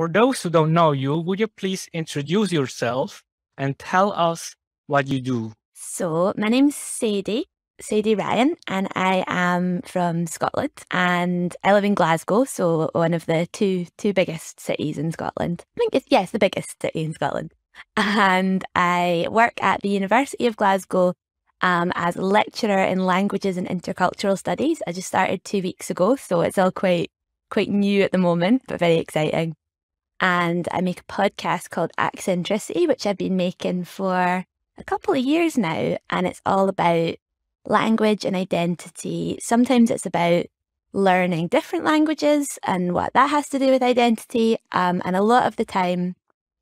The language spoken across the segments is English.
For those who don't know you, would you please introduce yourself and tell us what you do? So, my name's Sadie, Sadie Ryan, and I am from Scotland and I live in Glasgow, so one of the two two biggest cities in Scotland. I think it's yes, the biggest city in Scotland. And I work at the University of Glasgow um, as a lecturer in languages and intercultural studies. I just started two weeks ago, so it's all quite quite new at the moment, but very exciting. And I make a podcast called Accentricity, which I've been making for a couple of years now. And it's all about language and identity. Sometimes it's about learning different languages and what that has to do with identity. Um, and a lot of the time,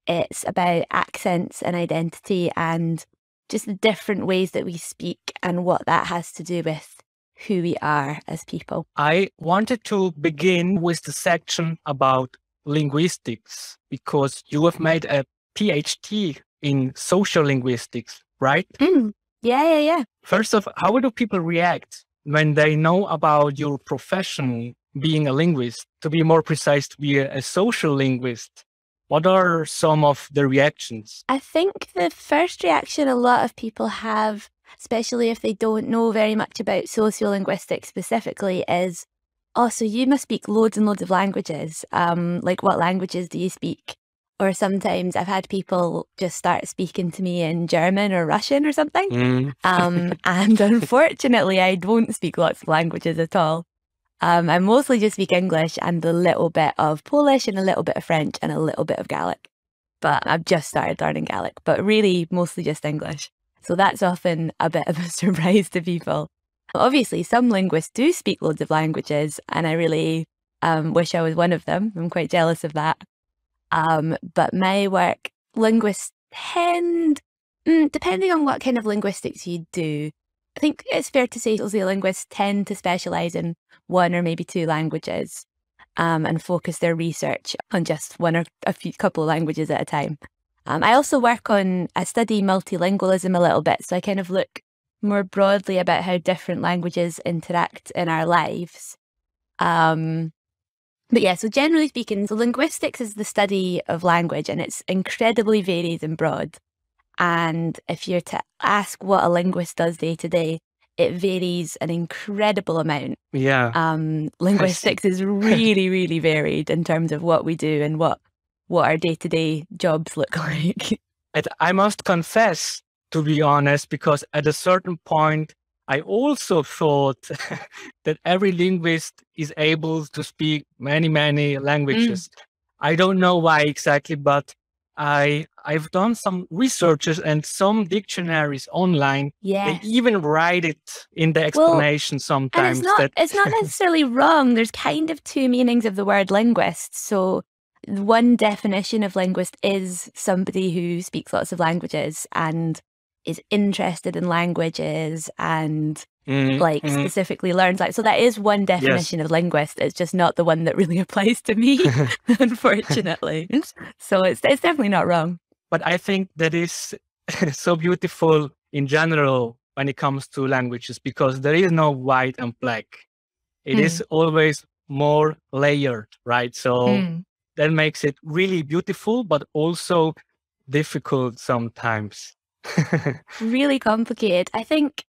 it's about accents and identity and just the different ways that we speak and what that has to do with who we are as people. I wanted to begin with the section about linguistics because you have made a PhD in social linguistics, right? Mm. Yeah, yeah, yeah. First of how do people react when they know about your profession being a linguist? To be more precise, to be a, a social linguist. What are some of the reactions? I think the first reaction a lot of people have, especially if they don't know very much about sociolinguistics specifically, is, oh, so you must speak loads and loads of languages. Um, like, what languages do you speak? Or sometimes I've had people just start speaking to me in German or Russian or something. Mm. um, and unfortunately, I don't speak lots of languages at all. Um, I mostly just speak English and a little bit of Polish and a little bit of French and a little bit of Gaelic. But I've just started learning Gaelic, but really mostly just English. So that's often a bit of a surprise to people. Obviously, some linguists do speak loads of languages, and I really um, wish I was one of them. I'm quite jealous of that. Um, but my work, linguists tend, mm, depending on what kind of linguistics you do, I think it's fair to say sociolinguists tend to specialize in one or maybe two languages um, and focus their research on just one or a few couple of languages at a time. Um, I also work on, I study multilingualism a little bit. So I kind of look more broadly about how different languages interact in our lives. Um, but yeah, so generally speaking, so linguistics is the study of language and it's incredibly varied and broad. And if you're to ask what a linguist does day to day, it varies an incredible amount. Yeah. Um, linguistics is really, really varied in terms of what we do and what what our day to day jobs look like. I must confess, to be honest, because at a certain point, I also thought that every linguist is able to speak many, many languages. Mm. I don't know why exactly, but I I've done some researches and some dictionaries online. Yeah. They even write it in the explanation well, sometimes. it's not that... it's not necessarily wrong. There's kind of two meanings of the word linguist. So one definition of linguist is somebody who speaks lots of languages and is interested in languages and mm-hmm. like mm-hmm. specifically learns like so that is one definition yes. of linguist it's just not the one that really applies to me unfortunately so it's it's definitely not wrong but i think that is so beautiful in general when it comes to languages because there is no white and black It mm. is always more layered right so mm. that makes it really beautiful but also difficult sometimes really complicated. I think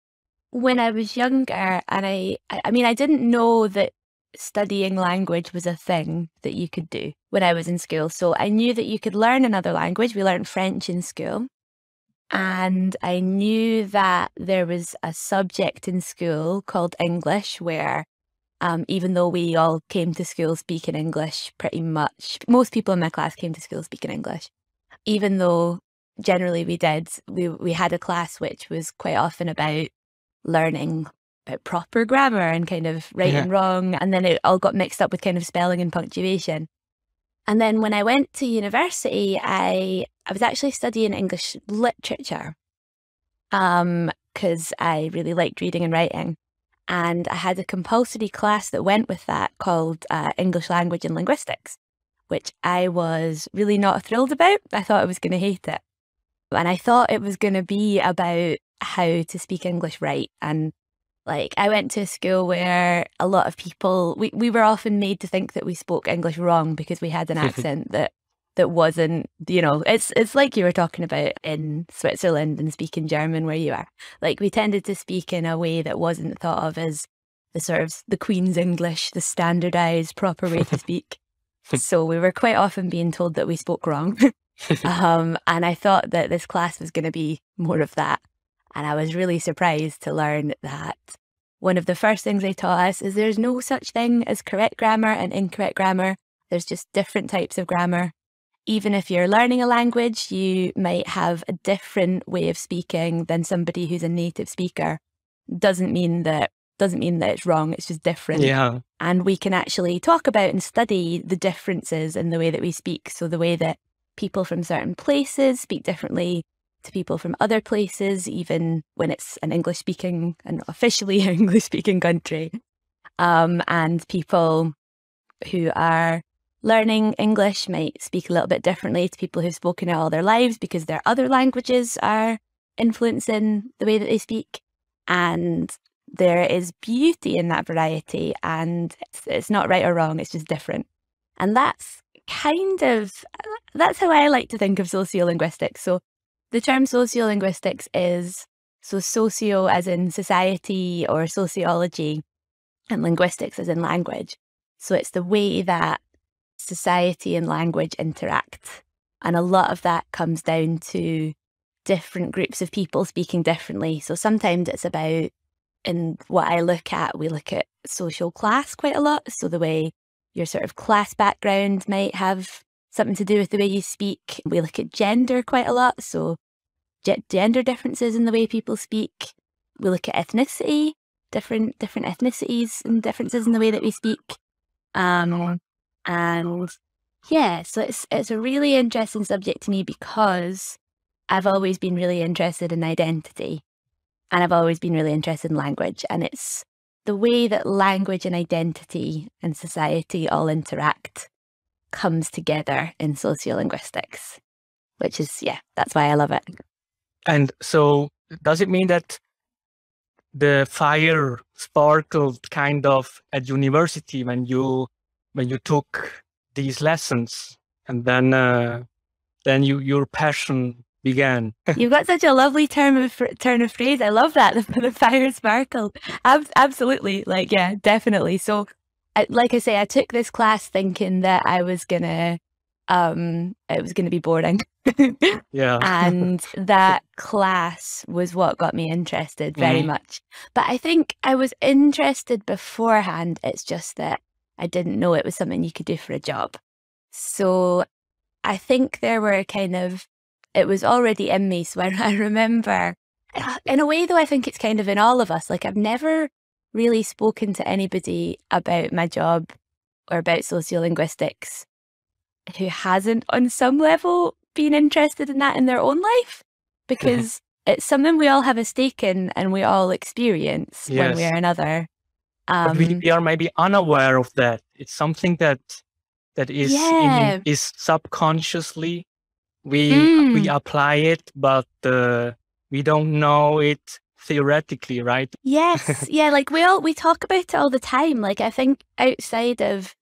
when I was younger, and I, I mean, I didn't know that studying language was a thing that you could do when I was in school. So I knew that you could learn another language. We learned French in school. And I knew that there was a subject in school called English where, um, even though we all came to school speaking English pretty much, most people in my class came to school speaking English, even though generally we did we we had a class which was quite often about learning about proper grammar and kind of right yeah. and wrong and then it all got mixed up with kind of spelling and punctuation. And then when i went to university i i was actually studying english literature um because i really liked reading and writing. And i had a compulsory class that went with that called uh, english language and linguistics which i was really not thrilled about. I thought i was going to hate it and I thought it was going to be about how to speak English right. And like, I went to a school where a lot of people, we, we were often made to think that we spoke English wrong because we had an accent that that wasn't, you know, it's it's like you were talking about in Switzerland and speaking German where you are. Like we tended to speak in a way that wasn't thought of as the sort of the Queen's English, the standardized proper way to speak. so we were quite often being told that we spoke wrong. um, and I thought that this class was going to be more of that. And I was really surprised to learn that one of the first things they taught us is there's no such thing as correct grammar and incorrect grammar. There's just different types of grammar. Even if you're learning a language, you might have a different way of speaking than somebody who's a native speaker. Doesn't mean that doesn't mean that it's wrong, it's just different. Yeah. And we can actually talk about and study the differences in the way that we speak. So the way that people from certain places speak differently to people from other places, even when it's an English speaking and officially English speaking country. Um, and people who are learning English might speak a little bit differently to people who've spoken it all their lives because their other languages are influencing the way that they speak. And there is beauty in that variety and it's, it's not right or wrong, it's just different. And that's kind of, that's how I like to think of sociolinguistics. So the term sociolinguistics is so socio as in society or sociology and linguistics as in language. So it's the way that society and language interact. And a lot of that comes down to different groups of people speaking differently. So sometimes it's about in what I look at, we look at social class quite a lot. So the way your sort of class background might have something to do with the way you speak. We look at gender quite a lot. So gender differences in the way people speak. We look at ethnicity, different different ethnicities and differences in the way that we speak. Um, and yeah, so it's it's a really interesting subject to me because I've always been really interested in identity. And I've always been really interested in language. And it's the way that language and identity and society all interact comes together in sociolinguistics, which is, yeah, that's why I love it. And so, does it mean that the fire sparkled kind of at university when you when you took these lessons, and then uh, then you your passion began. You've got such a lovely term of turn of phrase. I love that. The, fire sparkled. Ab- absolutely. Like, yeah, definitely. So, I, like I say, I took this class thinking that I was gonna, um, it was gonna be boring. yeah. and that class was what got me interested very mm. much. But I think I was interested beforehand. It's just that I didn't know it was something you could do for a job. So I think there were kind of it was already in me. So I, I remember, uh, in a way, though, I think it's kind of in all of us. Like, I've never really spoken to anybody about my job or about sociolinguistics who hasn't, on some level, been interested in that in their own life because it's something we all have a stake in and we all experience yes. one way or another. Um, we, we, are maybe unaware of that. It's something that that is yeah. in, is subconsciously we mm. we apply it but uh, we don't know it theoretically right? Yes. Yeah like we all we talk about it all the time. Like i think outside of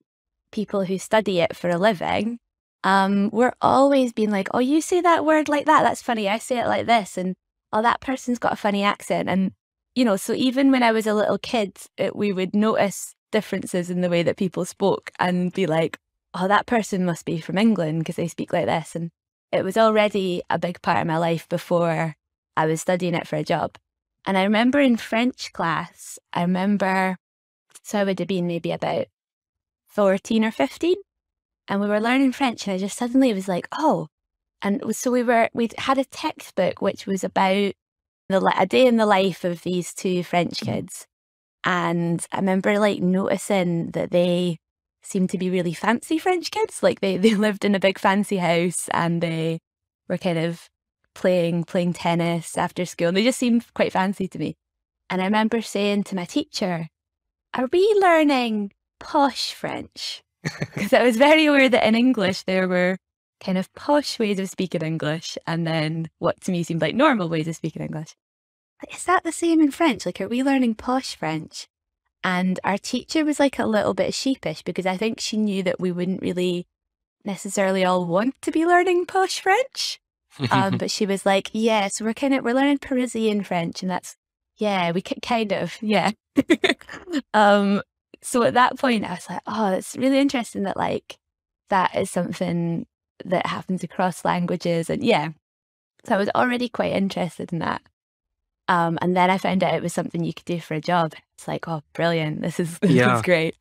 people who study it for a living um we're always being like oh you say that word like that? That's funny. I say it like this. And oh that person's got a funny accent. And you know so even when i was a little kid it, we would notice differences in the way that people spoke and be like oh that person must be from england because they speak like this. And it was already a big part of my life before I was studying it for a job. And I remember in French class, I remember, so I would have been maybe about 14 or 15. And we were learning French, and I just suddenly it was like, oh. And so we were, we had a textbook which was about the, a day in the life of these two French kids. And I remember like noticing that they seemed to be really fancy French kids. Like they, they lived in a big fancy house and they were kind of playing playing tennis after school. And they just seemed quite fancy to me. And I remember saying to my teacher, Are we learning posh French? Because I was very aware that in English there were kind of posh ways of speaking English and then what to me seemed like normal ways of speaking English. Is that the same in French? Like, are we learning posh French? And our teacher was like a little bit sheepish because I think she knew that we wouldn't really necessarily all want to be learning posh French. Um, but she was like, "Yeah, so we're kind of we're learning Parisian French, and that's yeah, we can kind of yeah." um, so at that point, I was like, "Oh, it's really interesting that like that is something that happens across languages," and yeah, so I was already quite interested in that. Um, and then I found out it was something you could do for a job. It's like, oh, brilliant! This is this Yeah. is great.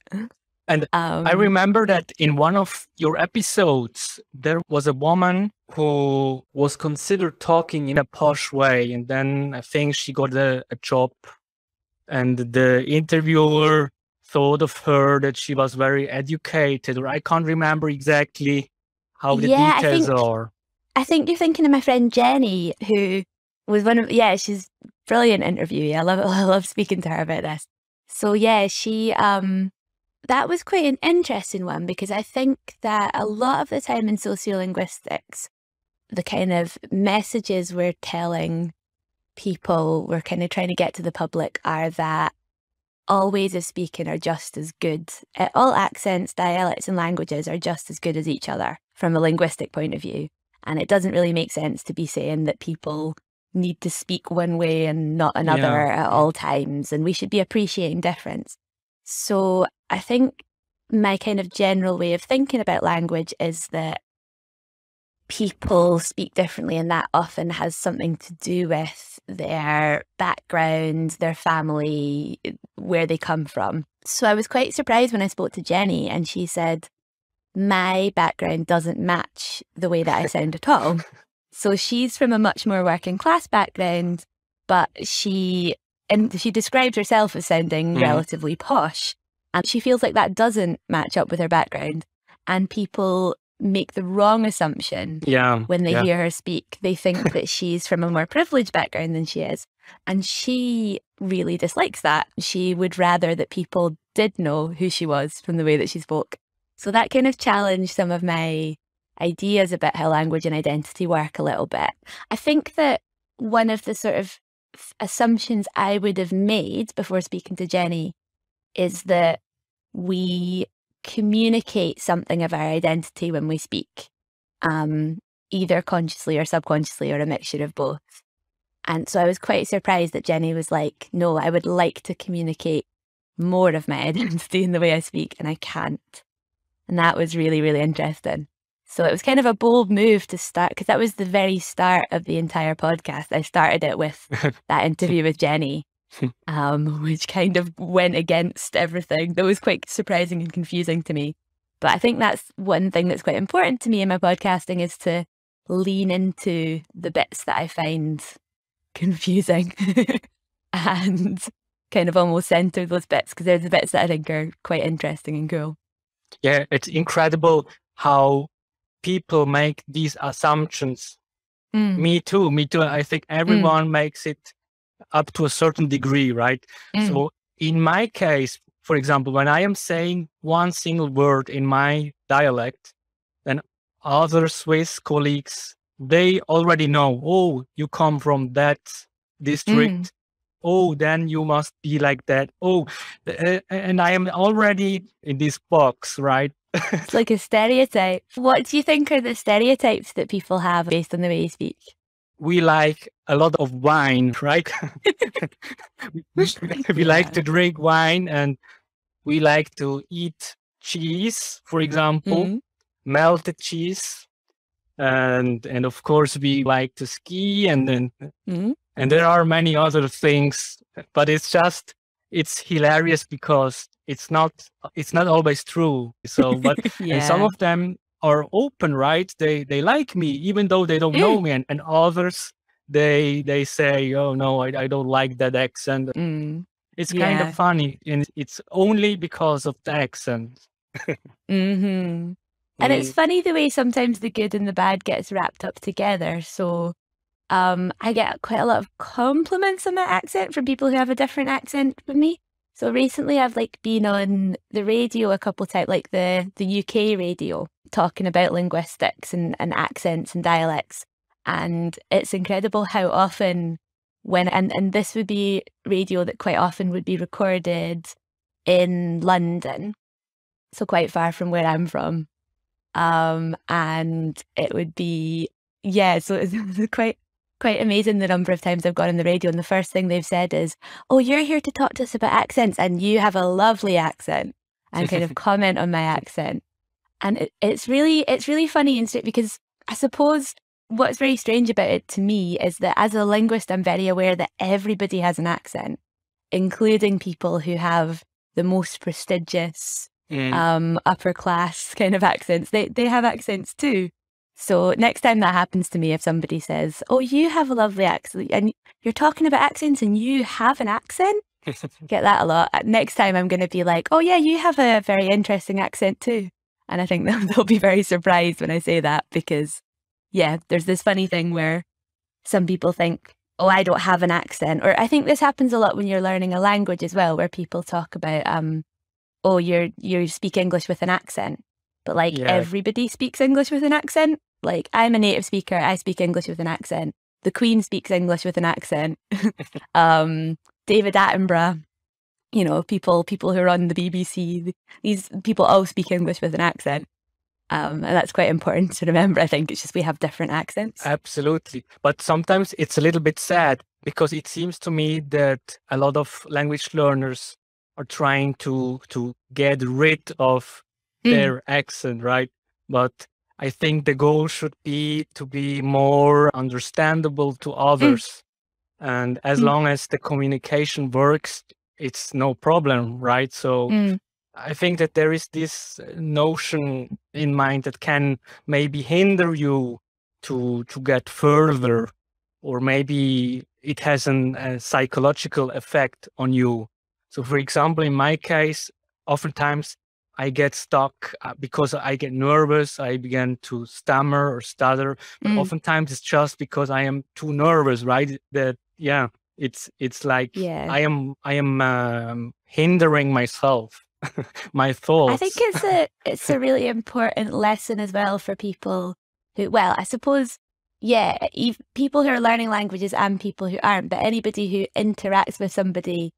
And Um, I remember that in one of your episodes, there was a woman who was considered talking in a posh way. And then I think she got a, a job, and the interviewer thought of her that she was very educated, or I can't remember exactly how the Yeah, I details think- are. I think you're thinking of my friend Jenny, who was one of yeah, she's brilliant interviewee. I love it. I love speaking to her about this. So yeah, she um that was quite an interesting one because I think that a lot of the time in sociolinguistics, the kind of messages we're telling people, we're kind of trying to get to the public are that all ways of speaking are just as good. Uh, All accents, dialects, and languages are just as good as each other from a linguistic point of view. And it doesn't really make sense to be saying that people need to speak one way and not another Yeah, at all times. And we should be appreciating difference. So I think my kind of general way of thinking about language is that people speak differently, and that often has something to do with their background, their family, where they come from. So I was quite surprised when I spoke to Jenny, and she said, My background doesn't match the way that I sound at all. So she's from a much more working class background, but she and she described herself as sounding Mhm. relatively posh. And she feels like that doesn't match up with her background. And people make the wrong assumption Yeah. when they yeah. hear her speak. They think that she's from a more privileged background than she is. And she really dislikes that. She would rather that people did know who she was from the way that she spoke. So that kind of challenged some of my ideas about how language and identity work a little bit. I think that one of the sort of assumptions I would have made before speaking to Jenny is that we communicate something of our identity when we speak, um, either consciously or subconsciously or a mixture of both. And so I was quite surprised that Jenny was like, no, I would like to communicate more of my identity in the way I speak, and I can't. And that was really, really interesting. So it was kind of a bold move to start because that was the very start of the entire podcast. I started it with that interview with Jenny, um, which kind of went against everything. That was quite surprising and confusing to me. But I think that's one thing that's quite important to me in my podcasting is to lean into the bits that I find confusing and kind of almost center those bits because they're the bits that I think are quite interesting and cool. yeah, it's incredible how people make these assumptions. Mm, Me too, me too. I think everyone makes it up to a certain degree, right? mm, So in my case, for example, when I am saying one single word in my dialect, then other Swiss colleagues, they already know, oh, you come from that district. Mm. Oh, then you must be like that. Oh, uh, and I am already in this box, right? It's like a stereotype. What do you think are the stereotypes that people have based on the way you speak? we like a lot of wine, right? we, like to drink wine and we like to eat cheese, for example, Mhm. melted cheese. And and of course we like to ski and then Mhm. and there are many other things, but it's just it's hilarious because it's not it's not always true. So but and some of them are open right they they like me even though they don't know Mm. me and, and others they they say oh no I, I don't like that accent Mm. it's kind of funny and it's only because of the accent hmm And it's funny the way sometimes the good and the bad gets wrapped up together. So um, I get quite a lot of compliments on my accent from people who have a different accent from me. So recently I've like been on the radio a couple times, like the, the UK radio, talking about linguistics and, and accents and dialects. And it's incredible how often when and, and this would be radio that quite often would be recorded in London. So quite far from where I'm from Um, and it would be, yeah, so it's quite quite amazing the number of times I've gone on the radio and the first thing they've said is, Oh, you're here to talk to us about accents and you have a lovely accent and kind of comment on my accent. And it, it's really it's really funny and because I suppose what's very strange about it to me is that as a linguist I'm very aware that everybody has an accent, including people who have the most prestigious mm. um upper class kind of accents. They they have accents too. So next time that happens to me, if somebody says, "Oh, you have a lovely accent," and you're talking about accents, and you have an accent, get that a lot. Next time, I'm going to be like, "Oh yeah, you have a very interesting accent too," and I think they'll, they'll be very surprised when I say that because, yeah, there's this funny thing where some people think, "Oh, I don't have an accent," or I think this happens a lot when you're learning a language as well, where people talk about, um, "Oh, you're you speak English with an accent." But like yeah. everybody speaks English with an accent. Like I'm a native speaker, I speak English with an accent. The Queen speaks English with an accent. um, David Attenborough, you know, people people who run the BBC, these people all speak English with an accent. Um, and that's quite important to remember. I think it's just we have different accents. Absolutely. But sometimes it's a little bit sad because it seems to me that a lot of language learners are trying to to get rid of mm. their accent, right? But I think the goal should be to be more understandable to mm. others. Mm. And as mm. long as the communication works, it's no problem, right? So mm. I think that there is this notion in mind that can maybe hinder you to to get further, or maybe it has an, a psychological effect on you. So, for example, in my case, oftentimes I get stuck uh, because I get nervous. I begin to stammer or stutter. But mm. oftentimes it's just because I am too nervous, right? That yeah, it's it's like yeah. I am I am um, hindering myself, my thoughts. I think it's a it's a really important lesson as well for people who well, I suppose yeah, people who are learning languages and people who aren't, but anybody who interacts with somebody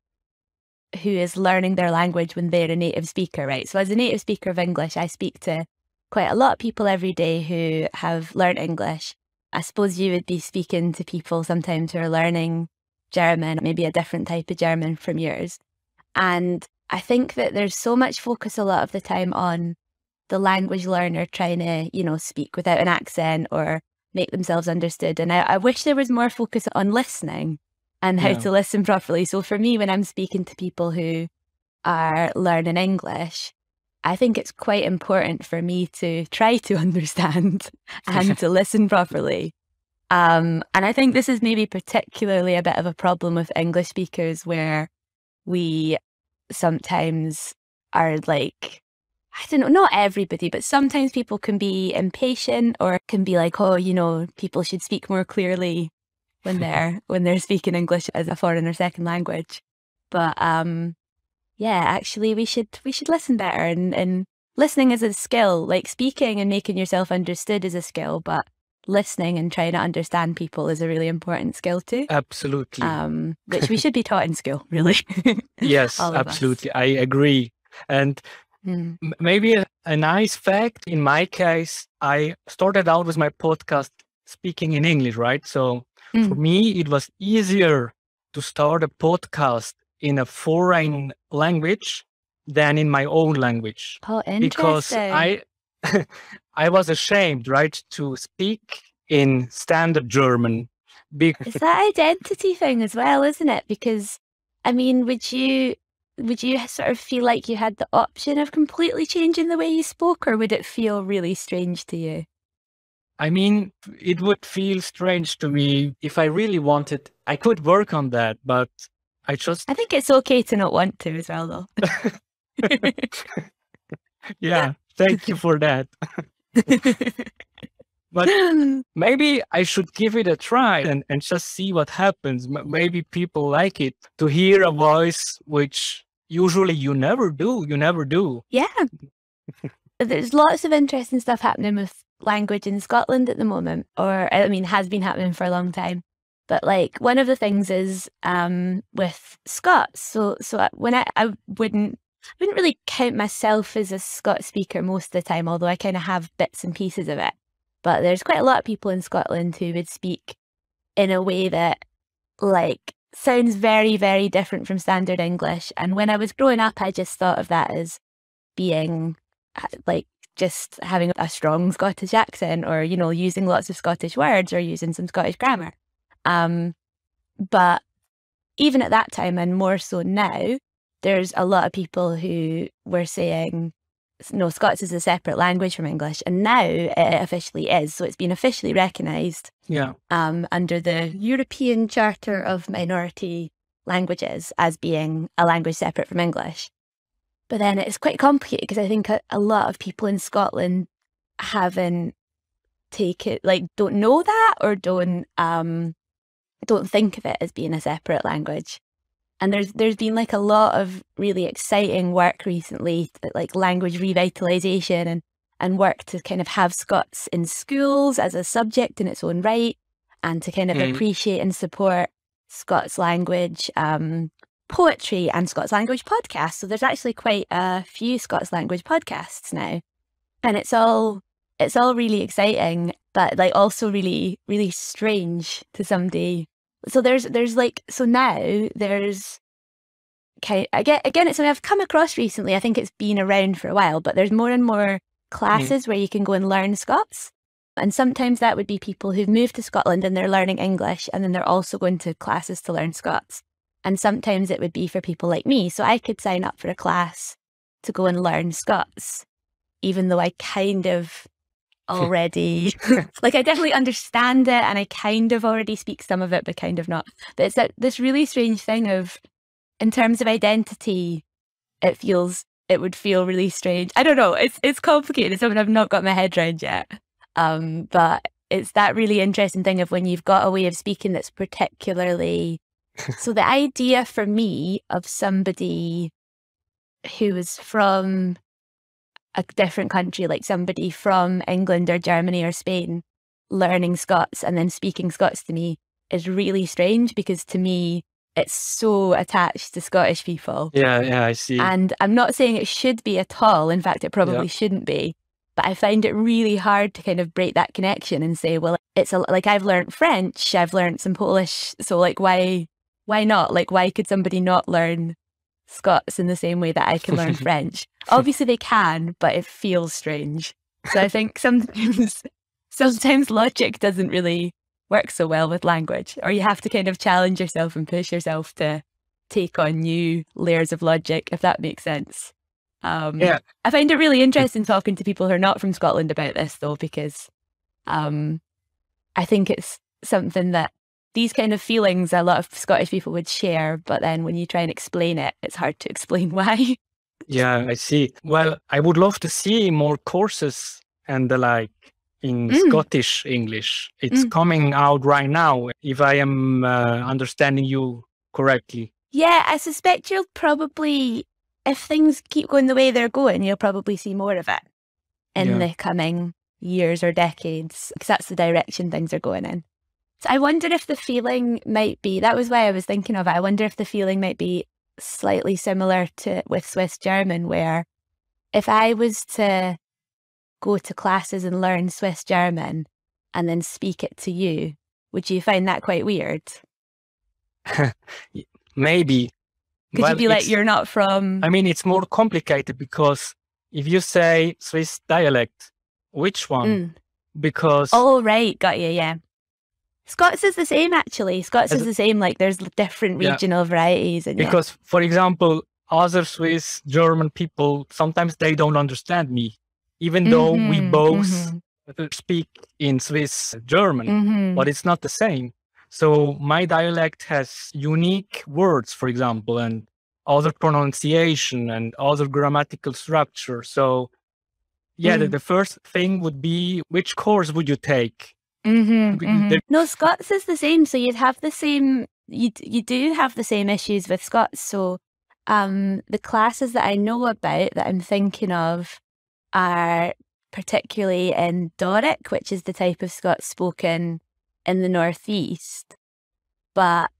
who is learning their language when they're a native speaker, right? So, as a native speaker of English, I speak to quite a lot of people every day who have learned English. I suppose you would be speaking to people sometimes who are learning German, maybe a different type of German from yours. And I think that there's so much focus a lot of the time on the language learner trying to, you know, speak without an accent or make themselves understood. And I, I wish there was more focus on listening and how yeah. to listen properly. So for me, when I'm speaking to people who are learning English, I think it's quite important for me to try to understand and to listen properly. Um, and I think this is maybe particularly a bit of a problem with English speakers where we sometimes are like, I don't know, not everybody, but sometimes people can be impatient or can be like, oh, you know, people should speak more clearly when they're when they're speaking English as a foreign or second language. But um, yeah, actually, we should we should listen better, and and listening is a skill. Like speaking and making yourself understood is a skill, but listening and trying to understand people is a really important skill too. Absolutely. Um, which we should be taught in school, really. yes, absolutely. Us. I agree. And mm. maybe a, a, nice fact in my case, I started out with my podcast speaking in English, right? So Mm. For me, it was easier to start a podcast in a foreign language than in my own language. Oh, interesting. Because I, I was ashamed, right, to speak in standard German. Because... It's that identity thing as well, isn't it? Because, I mean, would you would you sort of feel like you had the option of completely changing the way you spoke, or would it feel really strange to you? I mean, it would feel strange to me if I really wanted. I could work on that, but I just. I think it's okay to not want to as well, though. yeah, thank you for that. but maybe I should give it a try and, and just see what happens. Maybe people like it to hear a voice which usually you never do. You never do. Yeah. There's lots of interesting stuff happening with language in Scotland at the moment, or I mean, has been happening for a long time. But like one of the things is um, with Scots. So so when I, I wouldn't I wouldn't really count myself as a Scots speaker most of the time, although I kind of have bits and pieces of it. But there's quite a lot of people in Scotland who would speak in a way that, like, sounds very, very different from standard English. And when I was growing up, I just thought of that as being like just having a strong Scottish accent or, you know, using lots of Scottish words or using some Scottish grammar. Um, but even at that time, and more so now, there's a lot of people who were saying, no, Scots is a separate language from English, and now it officially is. So it's been officially recognised yeah. um, under the European Charter of Minority Languages as being a language separate from English. But then it's quite complicated because I think a, a lot of people in Scotland haven't take it like don't know that or don't um don't think of it as being a separate language and there's there's been like a lot of really exciting work recently like language revitalization and and work to kind of have scots in schools as a subject in its own right and to kind of mm. appreciate and support scots language um, poetry and scots language podcasts so there's actually quite a few scots language podcasts now and it's all it's all really exciting but like also really really strange to somebody so there's there's like so now there's okay again again it's something I've come across recently. I think it's been around for a while, but there's more and more mm. classes mm. where you can go and learn Scots. And sometimes that would be people who've moved to Scotland and they're learning English and then they're also going to classes to learn Scots. And sometimes it would be for people like me. So I could sign up for a class to go and learn Scots, even though I kind of already. like I definitely understand it and I kind of already speak some of it, but kind of not. But it's that, this really strange thing of, in terms of identity, it feels it would feel really strange. I don't know. It's it's complicated. It's something I've not got my head around yet. Um, but it's that really interesting thing of when you've got a way of speaking that's particularly. So the idea for me of somebody who is from a different country, like somebody from England or Germany or Spain, learning Scots and then speaking Scots to me is really strange because to me, it's so attached to Scottish people. Yeah, yeah, I see. And I'm not saying it should be at all. In fact, it probably yeah. shouldn't be. But I find it really hard to kind of break that connection and say, well, it's a, like I've learned French, I've learned some Polish. So, like, why, why not? Like, why could somebody not learn Scots in the same way that I can learn French. Obviously, they can, but it feels strange. So I think sometimes, sometimes logic doesn't really work so well with language, or you have to kind of challenge yourself and push yourself to take on new layers of logic, if that makes sense. Um, yeah. I find it really interesting talking to people who are not from Scotland about this, though, because um, I think it's something that these kind of feelings a lot of Scottish people would share, but then when you try and explain it, it's hard to explain why. yeah, I see. Well, I would love to see more courses and the like in mm. Scottish English. It's mm. coming out right now, if I am uh, understanding you correctly. Yeah, I suspect you'll probably, if things keep going the way they're going, you'll probably see more of it in yeah. the coming years or decades, because that's the direction things are going in. So I wonder if the feeling might be that was why I was thinking of it. I wonder if the feeling might be slightly similar to with Swiss German, where if I was to go to classes and learn Swiss German and then speak it to you, would you find that quite weird? Maybe. Could well, you be like, you're not from? I mean, it's more complicated because if you say Swiss dialect, which one? Mm. Because. Oh, right. Got you. Yeah. Scots is the same actually. Scots As is the same. Like there's different regional yeah. varieties. And, because, yeah. for example, other Swiss German people sometimes they don't understand me, even mm-hmm, though we mm-hmm, both mm-hmm. speak in Swiss German, mm-hmm. but it's not the same. So my dialect has unique words, for example, and other pronunciation and other grammatical structure. So yeah, the, mm. the first thing would be which course would you take? Mm-hmm, mm-hmm. No, Scots is the same. So you'd have the same. You you do have the same issues with Scots. So um, the classes that I know about that I'm thinking of are particularly in Doric, which is the type of Scots spoken in the northeast. But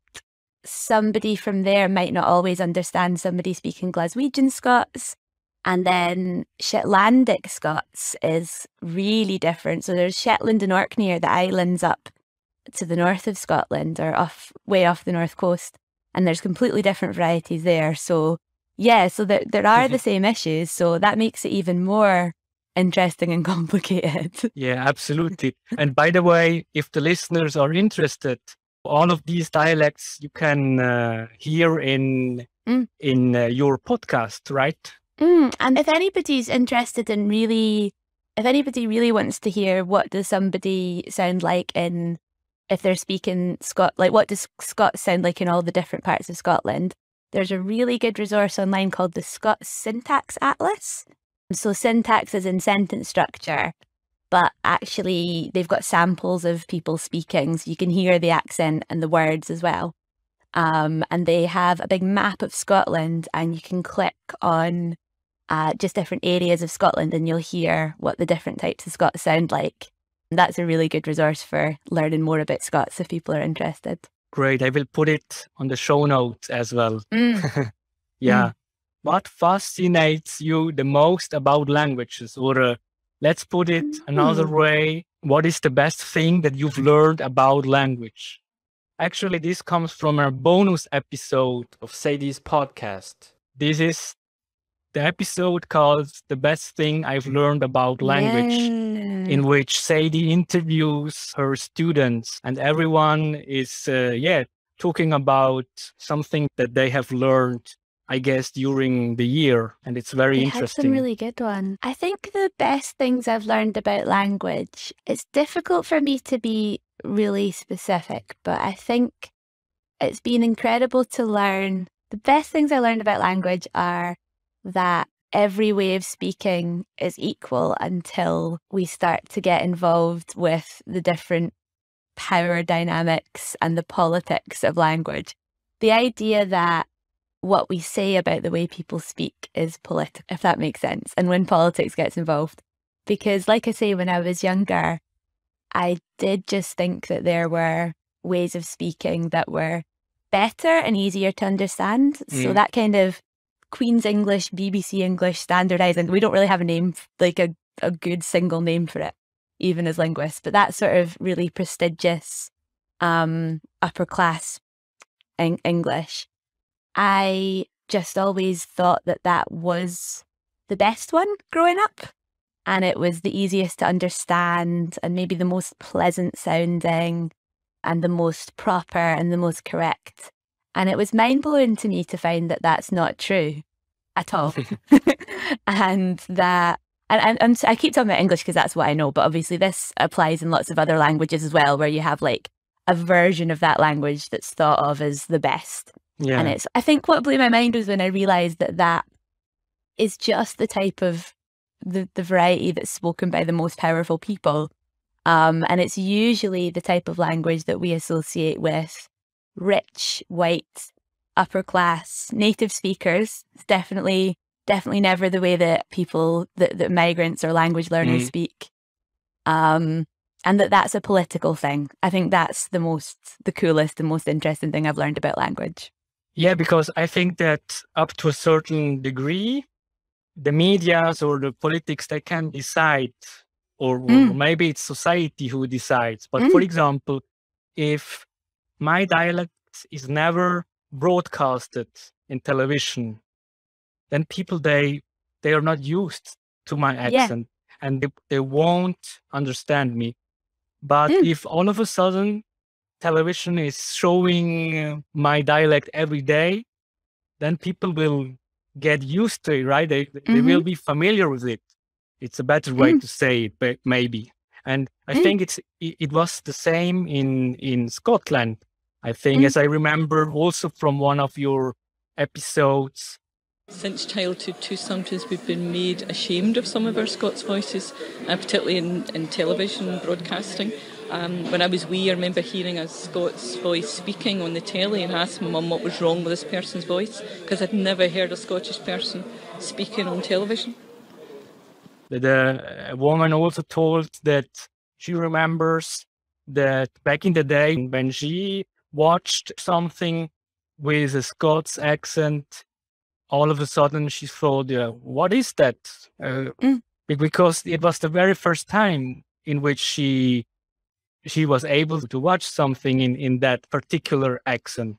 somebody from there might not always understand somebody speaking Glaswegian Scots. And then Shetlandic Scots is really different. So there's Shetland and Orkney, the islands up to the north of Scotland or off way off the north coast. And there's completely different varieties there. So yeah, so there there are the mm-hmm. same issues. So that makes it even more interesting and complicated. Yeah, absolutely. and by the way, if the listeners are interested, all of these dialects you can uh, hear in mm. in uh, your podcast, right? Mm. And if anybody's interested in really, if anybody really wants to hear what does somebody sound like in, if they're speaking Scot, like what does Scots sound like in all the different parts of Scotland? There's a really good resource online called the Scots Syntax Atlas. So syntax is in sentence structure, but actually they've got samples of people speaking, so you can hear the accent and the words as well. Um, and they have a big map of Scotland, and you can click on uh, just different areas of Scotland, and you'll hear what the different types of Scots sound like. And that's a really good resource for learning more about Scots if people are interested. Great. I will put it on the show notes as well. Mm. yeah. Mm. What fascinates you the most about languages? Or uh, let's put it another mm. way what is the best thing that you've learned about language? Actually, this comes from a bonus episode of Sadie's podcast. This is the episode called The Best Thing I've Learned About Language, yeah. in which Sadie interviews her students and everyone is, uh, yeah, talking about something that they have learned I guess, during the year. And it's very they interesting. some really good one. I think the best things I've learned about language, it's difficult for me to be really specific, but I think it's been incredible to learn. The best things I learned about language are that every way of speaking is equal until we start to get involved with the different power dynamics and the politics of language. The idea that what we say about the way people speak is political, if that makes sense, and when politics gets involved. Because, like I say, when I was younger, I did just think that there were ways of speaking that were better and easier to understand. Mm. So that kind of Queen's English, BBC English, standardizing. We don't really have a name, like a, a good single name for it, even as linguists, but that sort of really prestigious um, upper class en- English. I just always thought that that was the best one growing up. And it was the easiest to understand and maybe the most pleasant sounding and the most proper and the most correct. And it was mind blowing to me to find that that's not true at all. and that, and, and, and I keep talking about English because that's what I know, but obviously this applies in lots of other languages as well, where you have like a version of that language that's thought of as the best. Yeah. And it's, I think what blew my mind was when I realized that that is just the type of the, the variety that's spoken by the most powerful people. Um, and it's usually the type of language that we associate with rich, white, upper class, native speakers. It's definitely, definitely never the way that people, that, that migrants or language learners mm. speak. Um, and that that's a political thing. I think that's the most, the coolest and most interesting thing I've learned about language. Yeah, because I think that up to a certain degree, the medias or the politics, they can decide, or, mm. maybe it's society who decides. But mm. for example, if my dialect is never broadcasted in television, then people they they are not used to my accent yeah. and they, they won't understand me. But mm. if all of a sudden television is showing my dialect every day, then people will get used to it, right? They mm-hmm. they will mm-hmm. be familiar with it. It's a better way mm. to say it, maybe. And I mm. think it's it, it was the same in in Scotland. I think, mm. as I remember also from one of your episodes. Since childhood, too, sometimes we've been made ashamed of some of our Scots voices, uh, particularly in, in television broadcasting. Um, when I was wee, I remember hearing a Scots voice speaking on the telly and asked my mum what was wrong with this person's voice because I'd never heard a Scottish person speaking on television. The woman also told that she remembers that back in the day when she watched something with a Scots accent. All of a sudden, she thought, yeah, "What is that?" Uh, mm. Because it was the very first time in which she she was able to watch something in in that particular accent.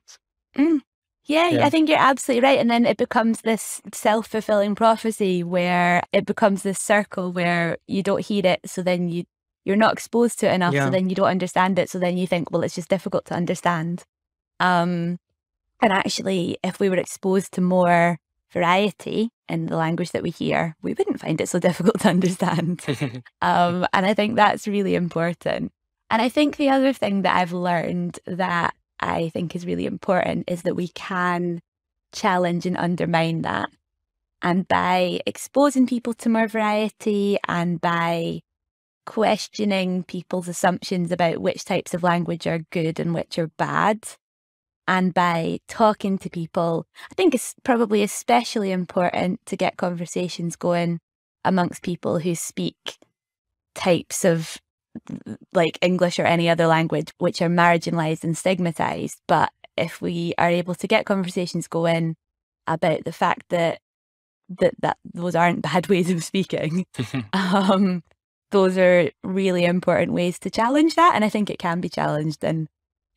Mm. Yeah, yeah, I think you're absolutely right. And then it becomes this self fulfilling prophecy where it becomes this circle where you don't hear it, so then you you're not exposed to it enough, yeah. so then you don't understand it, so then you think, well, it's just difficult to understand. Um, and actually, if we were exposed to more variety in the language that we hear, we wouldn't find it so difficult to understand. um, and I think that's really important. And I think the other thing that I've learned that I think is really important is that we can challenge and undermine that. And by exposing people to more variety and by questioning people's assumptions about which types of language are good and which are bad, and by talking to people, I think it's probably especially important to get conversations going amongst people who speak types of like English or any other language, which are marginalized and stigmatized. But if we are able to get conversations going about the fact that that, that those aren't bad ways of speaking, um, those are really important ways to challenge that. And I think it can be challenged. And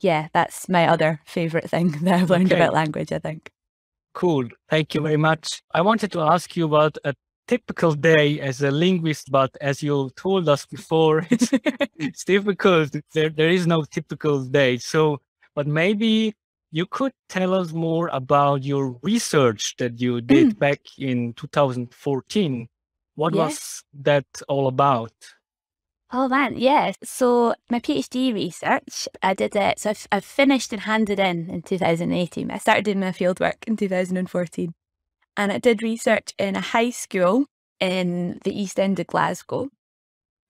yeah, that's my other favorite thing that I've learned okay. about language, I think. Cool. Thank you very much. I wanted to ask you about a typical day as a linguist, but as you told us before, it's, it's difficult. There, there is no typical day. So, but maybe you could tell us more about your research that you did mm. back in 2014. What yes. was that all about? Oh man, yeah. So my PhD research, I did it. So I've finished and handed in in 2018. I started doing my fieldwork in 2014 and I did research in a high school in the east end of Glasgow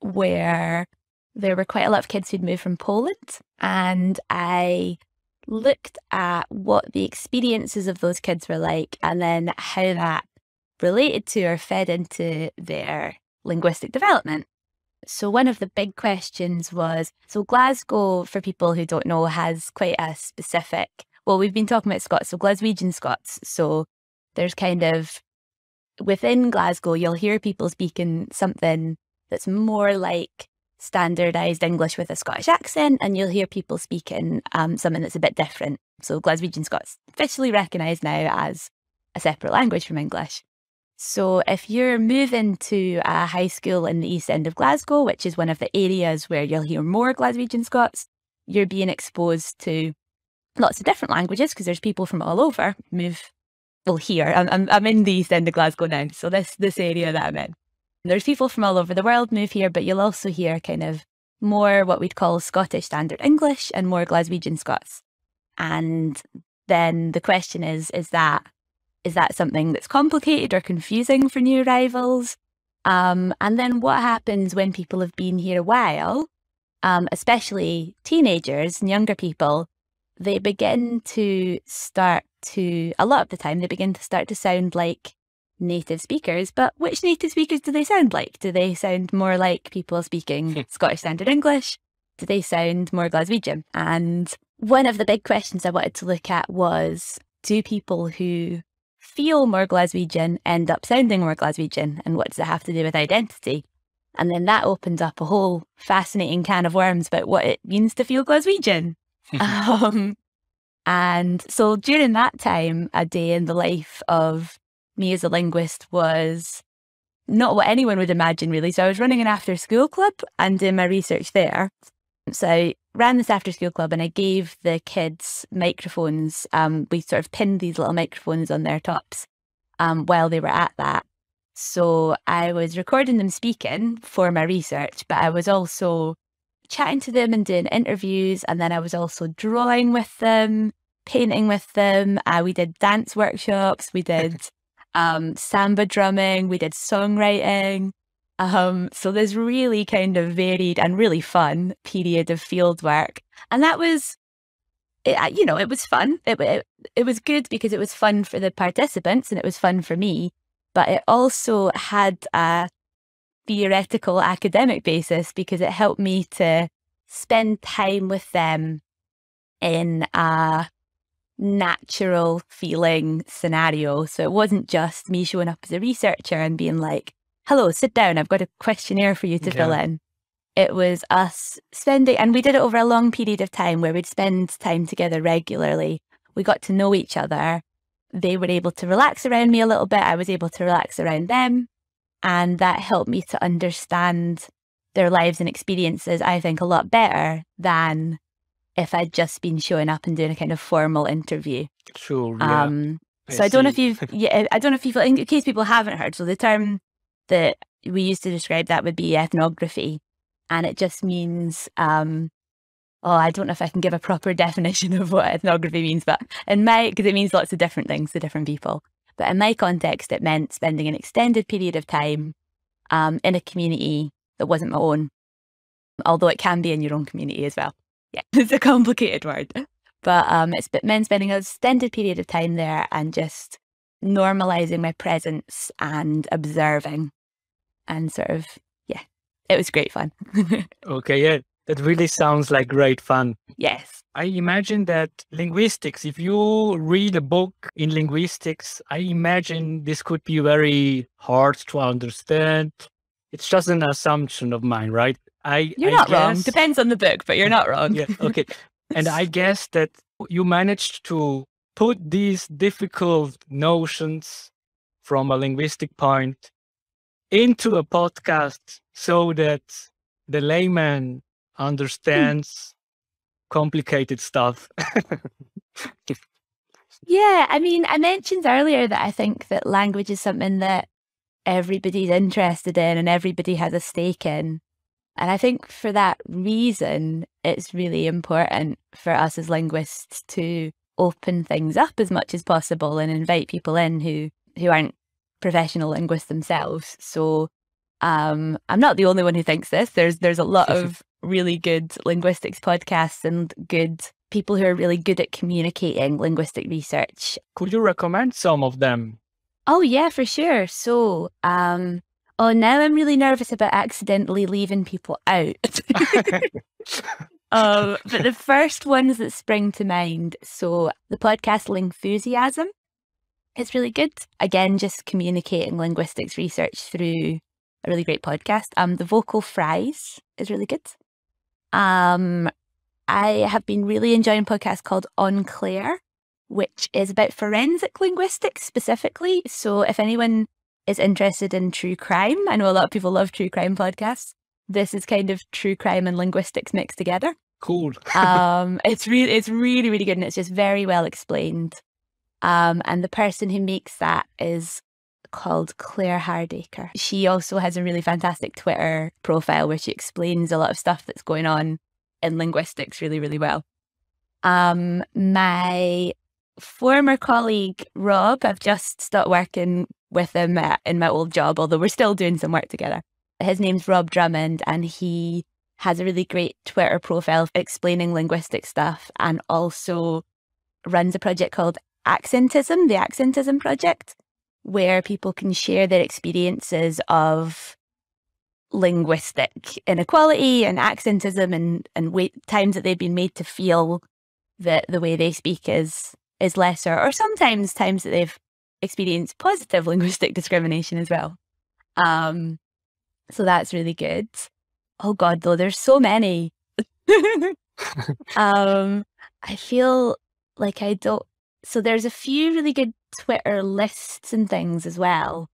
where there were quite a lot of kids who'd moved from Poland. And I looked at what the experiences of those kids were like and then how that related to or fed into their linguistic development. So, one of the big questions was so, Glasgow, for people who don't know, has quite a specific, well, we've been talking about Scots, so Glaswegian Scots. So, there's kind of within Glasgow, you'll hear people speaking something that's more like standardized English with a Scottish accent, and you'll hear people speaking um, something that's a bit different. So, Glaswegian Scots officially recognised now as a separate language from English. So, if you're moving to a high school in the east end of Glasgow, which is one of the areas where you'll hear more Glaswegian Scots, you're being exposed to lots of different languages because there's people from all over move well here. I'm, I'm, in the east end of glasgow now so this this area that i'm in. There's people from all over the world move here but you'll also hear kind of more what we'd call scottish standard english and more glaswegian scots. And then the question is is that is that something that's complicated or confusing for new arrivals um, and then what happens when people have been here a while um, especially teenagers and younger people they begin to start to, a lot of the time, they begin to start to sound like native speakers. But which native speakers do they sound like? Do they sound more like people speaking hmm. Scottish Standard English? Do they sound more Glaswegian? And one of the big questions I wanted to look at was do people who feel more Glaswegian end up sounding more Glaswegian? And what does it have to do with identity? And then that opens up a whole fascinating can of worms about what it means to feel Glaswegian. um, and so during that time, a day in the life of me as a linguist was not what anyone would imagine, really. So I was running an after school club and doing my research there. So ran this after school club and I gave the kids microphones. Um, we sort of pinned these little microphones on their tops um, while they were at that. So I was recording them speaking for my research, but I was also chatting to them and doing interviews. And then I was also drawing with them, painting with them. Uh, we did dance workshops. We did um, samba drumming. We did songwriting. Um, so there's really kind of varied and really fun period of field work. And that was, it, uh, you know, it was fun. It, it, it was good because it was fun for the participants and it was fun for me. But it also had a theoretical academic basis because it helped me to spend time with them in a natural feeling scenario. So it wasn't just me showing up as a researcher and being like, hello, sit down. I've got a questionnaire for you to fill in. It was us spending, and we did it over a long period of time where we'd spend time together regularly. We got to know each other. They were able to relax around me a little bit. I was able to relax around them. And that helped me to understand their lives and experiences, I think, a lot better than if I'd just been showing up and doing a kind of formal interview. Sure. Yeah. Um, so I, I don't know if you've, yeah, I don't know if you've, in case people haven't heard. So the term that we used to describe that would be ethnography, and it just means, um, oh, I don't know if I can give a proper definition of what ethnography means, but in my, because it means lots of different things to different people. But in my context, it meant spending an extended period of time um, in a community that wasn't my own, although it can be in your own community as well. Yeah, it's a complicated word. But um, it's meant spending an extended period of time there and just normalizing my presence and observing and sort of, yeah, it was great fun. okay, yeah, that really sounds like great fun. Yes. I imagine that linguistics, if you read a book in linguistics, I imagine this could be very hard to understand. It's just an assumption of mine, right? I You're I not guess... wrong. Depends on the book, but you're not wrong. yeah, okay. And I guess that you managed to put these difficult notions from a linguistic point into a podcast so that the layman understands complicated stuff. yeah, I mean, I mentioned earlier that I think that language is something that everybody's interested in and everybody has a stake in. And I think for that reason, it's really important for us as linguists to open things up as much as possible and invite people in who who aren't professional linguists themselves. So um, I'm not the only one who thinks this. There's there's a lot of really good linguistics podcasts and good people who are really good at communicating linguistic research. Could you recommend some of them? Oh yeah, for sure. So um, oh now I'm really nervous about accidentally leaving people out. Um, but the first ones that spring to mind, so the podcast Lingthusiasm, it's really good. Again, just communicating linguistics research through a really great podcast. Um, the Vocal Fries is really good. Um, I have been really enjoying a podcast called On Claire, which is about forensic linguistics specifically. So if anyone is interested in true crime, I know a lot of people love true crime podcasts. This is kind of true crime and linguistics mixed together. Cool. um, it's really, it's really, really good, and it's just very well explained. Um, and the person who makes that is called Claire Hardaker. She also has a really fantastic Twitter profile where she explains a lot of stuff that's going on in linguistics really, really well. Um, my former colleague Rob, I've just stopped working with him in my old job, although we're still doing some work together. His name's Rob Drummond, and he has a really great Twitter profile explaining linguistic stuff and also runs a project called Accentism, the Accentism Project, where people can share their experiences of linguistic inequality and accentism and, and wait, times that they've been made to feel that the way they speak is is lesser, or sometimes times that they've experienced positive linguistic discrimination as well. Um, so that's really good oh god though there's so many um i feel like i don't so there's a few really good twitter lists and things as well.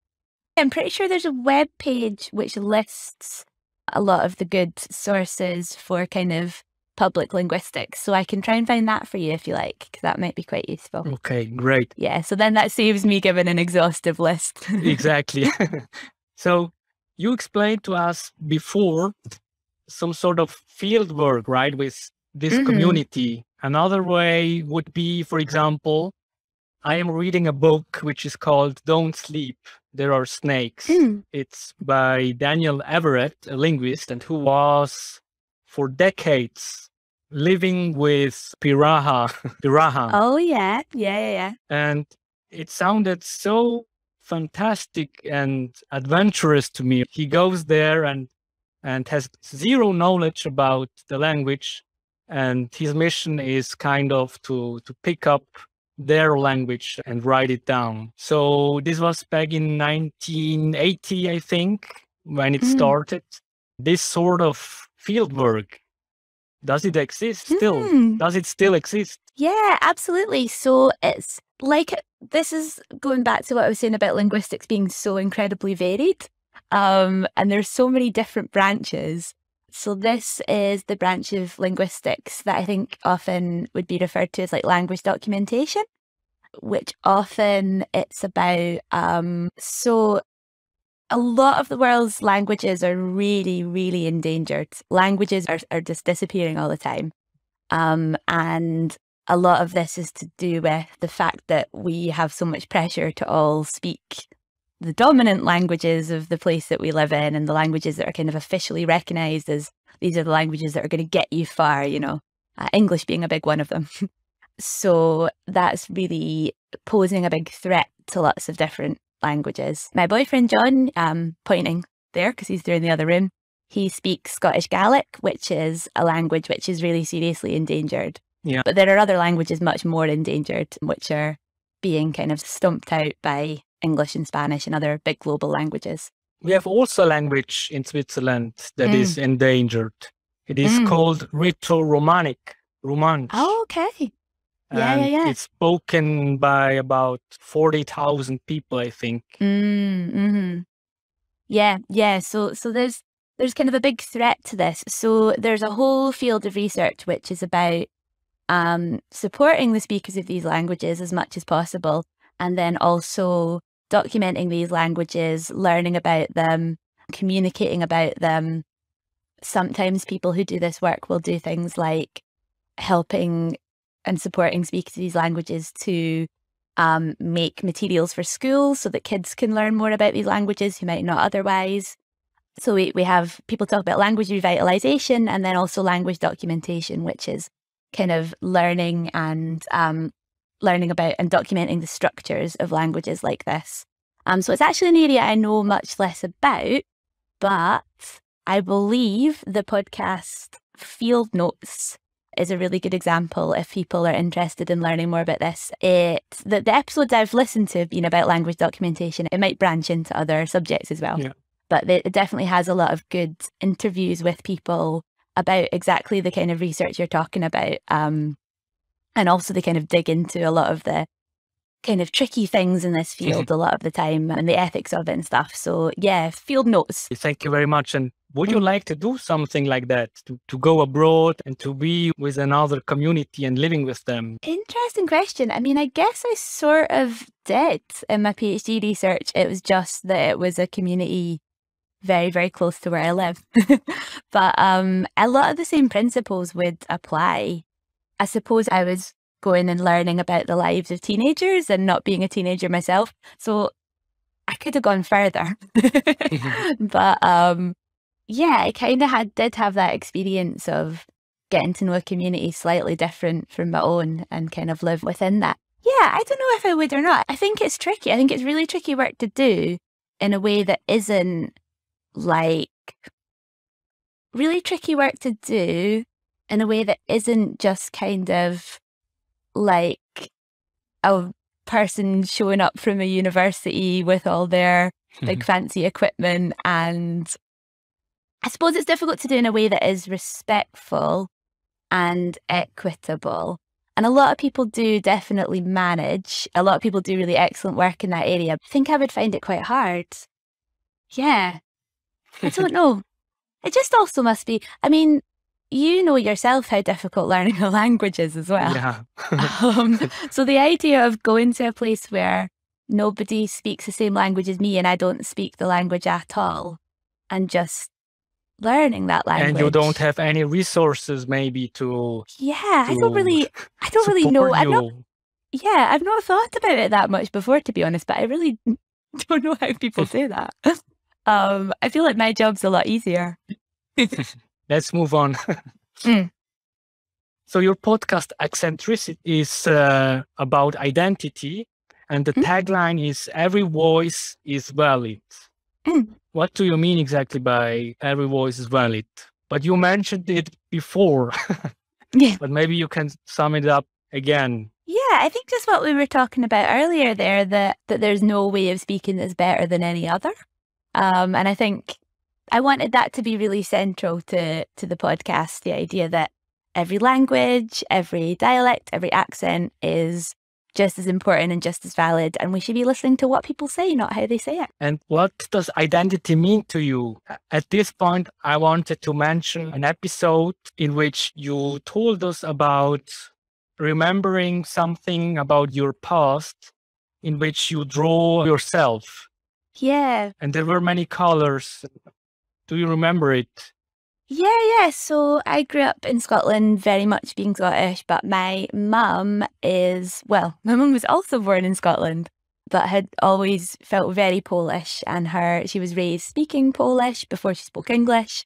I'm pretty sure there's a web page which lists a lot of the good sources for kind of public linguistics. So i can try and find that for you if you like because that might be quite useful. Okay great. Yeah so then that saves me giving an exhaustive list. Exactly. So you explained to us before some sort of field work, right, with this mm-hmm. community. Another way would be, for example, I am reading a book which is called Don't Sleep. There are snakes. Mm. It's by Daniel Everett, a linguist, and who was for decades living with Piraha. Piraha. Oh yeah, yeah, yeah, yeah. And it sounded so fantastic and adventurous to me. He goes there and and has zero knowledge about the language and his mission is kind of to to pick up their language and write it down. So this was back in 1980, I think, when it Mm. started. This sort of field work, does it exist still? Mm. Does it still exist? Yeah, absolutely. So it's like this is going back to what I was saying about linguistics being so incredibly varied. Um, and there's so many different branches. So this is the branch of linguistics that I think often would be referred to as like language documentation, which often it's about um so a lot of the world's languages are really, really endangered. Languages are, are just disappearing all the time. Um, and a lot of this is to do with the fact that we have so much pressure to all speak the dominant languages of the place that we live in and the languages that are kind of officially recognized as these are the languages that are going to get you far, you know, uh, English being a big one of them. so that's really posing a big threat to lots of different languages. My boyfriend John, um, pointing there because he's there in the other room, he speaks Scottish Gaelic, which is a language which is really seriously endangered. Yeah. But there are other languages much more endangered, which are being kind of stumped out by English and Spanish and other big global languages. We have also a language in Switzerland that is Mm. endangered. It is Mm. called Rheto-Romanic, Romansh. Oh, okay. yeah, and yeah. It's spoken by about 40,000 people, I think. Mm, hmm Yeah, yeah. So, so there's there's kind of a big threat to this. So there's a whole field of research which is about um, supporting the speakers of these languages as much as possible, and then also documenting these languages, learning about them, communicating about them. Sometimes people who do this work will do things like helping and supporting speakers of these languages to um, make materials for schools so that kids can learn more about these languages who might not otherwise. So we, we have people talk about language revitalization and then also language documentation, which is kind of learning and um, learning about and documenting the structures of languages like this. Um, so it's actually an area I know much less about, but I believe the podcast Field Notes is a really good example if people are interested in learning more about this. It the, the episodes I've listened to have been about language documentation. It might branch into other subjects as well. Yeah. But it it definitely has a lot of good interviews with people about exactly the kind of research you're talking about. Um, and also they kind of dig into a lot of the kind of tricky things in this field a lot of the time and the ethics of it and stuff. So yeah, field notes. Thank you very much. And would you Mm. like to do something like that, to, to go abroad and to be with another community and living with them? Interesting question. I mean, I guess I sort of did in my PhD research. It was just that it was a community very, very close to where I live. but um, a lot of the same principles would apply. I suppose I was going and learning about the lives of teenagers and not being a teenager myself. So I could have gone further. but um, yeah, I kind of had did have that experience of getting to know a community slightly different from my own and kind of live within that. Yeah, I don't know if I would or not. I think it's tricky. I think it's really tricky work to do in a way that isn't like really tricky work to do in a way that isn't just kind of like a person showing up from a university with all their big mm-hmm. fancy equipment and I suppose it's difficult to do in a way that is respectful and equitable. And a lot of people do definitely manage. A lot of people do really excellent work in that area. I think I would find it quite hard. Yeah. I don't know. It just also must be, I mean, you know yourself how difficult learning a language is as well. yeah. Um, so the idea of going to a place where nobody speaks the same language as me and I don't speak the language at all and just learning that language. and you don't have any resources maybe to, Yeah, I don't really I don't really know. I've not yeah, I've not thought about it that much before to be honest, but I really don't know how people do that. Um, I feel like my job's a lot easier. Let's move on. Mm. So your podcast Accentricity is uh, about identity, and the Mm. tagline is "Every voice is valid." Mm. What do you mean exactly by "every voice is valid"? But you mentioned it before. Yeah. But maybe you can sum it up again. Yeah, I think just what we were talking about earlier there that that there's no way of speaking that's better than any other. Um, and I think I wanted that to be really central to to the podcast, the idea that every language, every dialect, every accent is just as important and just as valid. And we should be listening to what people say, not how they say it. And what does identity mean to you? At this point, I wanted to mention an episode in which you told us about remembering something about your past in which you draw yourself. Yeah. And there were many colors. Do you remember it? Yeah, yeah. So I grew up in Scotland, very much being Scottish, but my mum is, well, my mum was also born in Scotland, but had always felt very Polish. And her, she was raised speaking Polish before she spoke English.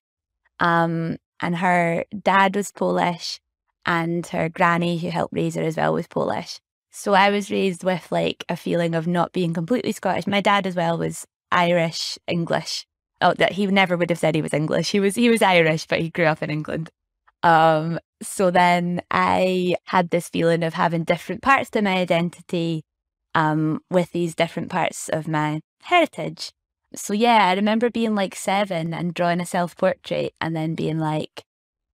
Um, and her dad was Polish, and her granny, who helped raise her as well, was Polish. So I was raised with like a feeling of not being completely Scottish. My dad as well was Irish, English oh, that he never would have said he was English. He was he was Irish, but he grew up in England. Um, so then I had this feeling of having different parts to my identity, um, with these different parts of my heritage. So yeah, I remember being like seven and drawing a self portrait, and then being like,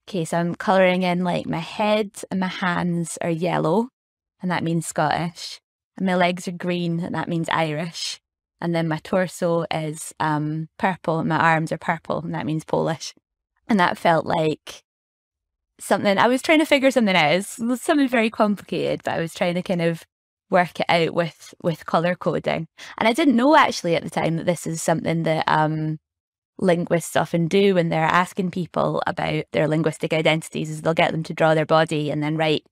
okay, so I'm coloring in like my head and my hands are yellow, and that means Scottish, and my legs are green, and that means Irish and then my torso is um, purple, my arms are purple, and that means Polish. And that felt like something I was trying to figure something out. It was something very complicated, but I was trying to kind of work it out with with color coding. And I didn't know actually at the time that this is something that um, linguists often do when they're asking people about their linguistic identities. Is they'll get them to draw their body and then write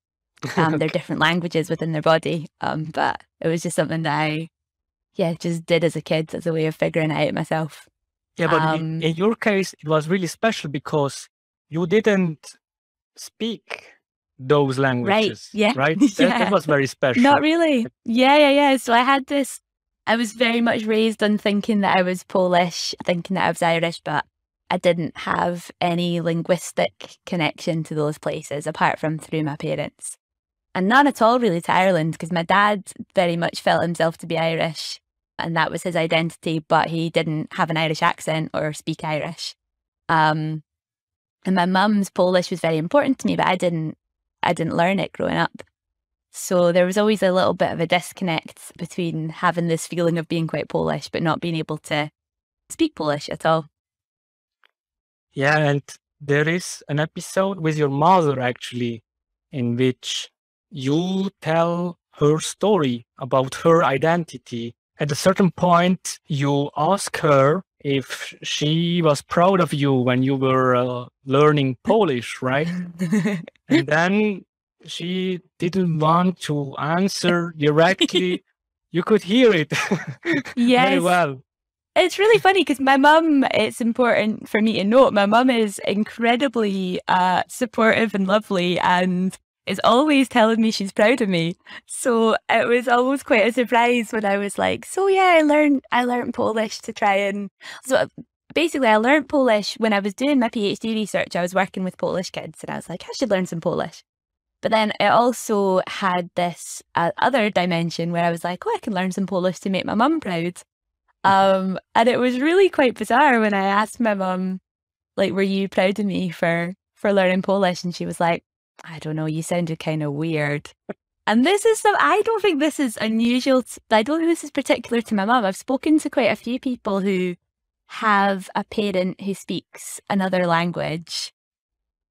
um, their different languages within their body. Um, but it was just something that I yeah, just did as a kid as a way of figuring it out myself. Yeah, but um, in, your case, it was really special because you didn't speak those languages. Right. Yeah. Right. That, yeah. that was very special. Not really. Yeah, yeah, yeah. So I had this. I was very much raised on thinking that I was Polish, thinking that I was Irish, but I didn't have any linguistic connection to those places apart from through my parents. And none at all really to Ireland because my dad very much felt himself to be Irish and that was his identity, but he didn't have an Irish accent or speak Irish. Um, and my mum's Polish was very important to me, but I didn't, I didn't learn it growing up. So there was always a little bit of a disconnect between having this feeling of being quite Polish, but not being able to speak Polish at all. Yeah, and there is an episode with your mother actually, in which you tell her story about her identity at a certain point, you ask her if she was proud of you when you were uh, learning Polish, right? and then she didn't want to answer directly. you could hear it yes. very well. It's really funny because my mum, it's important for me to note, my mum is incredibly uh, supportive and lovely. And is always telling me she's proud of me. So it was always quite a surprise when I was like, so yeah, I learned I learned Polish to try and so basically I learned Polish when I was doing my PhD research. I was working with Polish kids and I was like, I should learn some Polish. But then it also had this uh, other dimension where I was like, oh, I can learn some Polish to make my mum proud. Um, and it was really quite bizarre when I asked my mum, like, were you proud of me for for learning Polish? And she was like, I don't know, you sounded kind of weird. And this is some, I don't think this is unusual. To, I don't think this is particular to my mum. I've spoken to quite a few people who have a parent who speaks another language